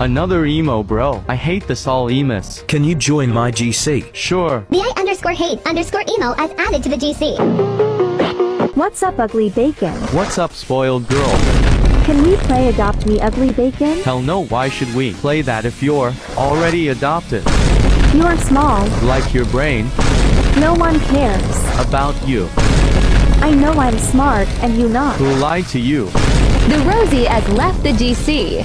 Another emo bro. I hate this all emus. Can you join my GC? Sure. The I underscore hate underscore emo as added to the GC. What's up, ugly bacon? What's up spoiled girl? Can we play Adopt Me Ugly Bacon? Hell no why should we play that if you're already adopted? You are small. Like your brain. No one cares. About you. I know I'm smart and you not. Who lied to you? The Rosie has left the GC.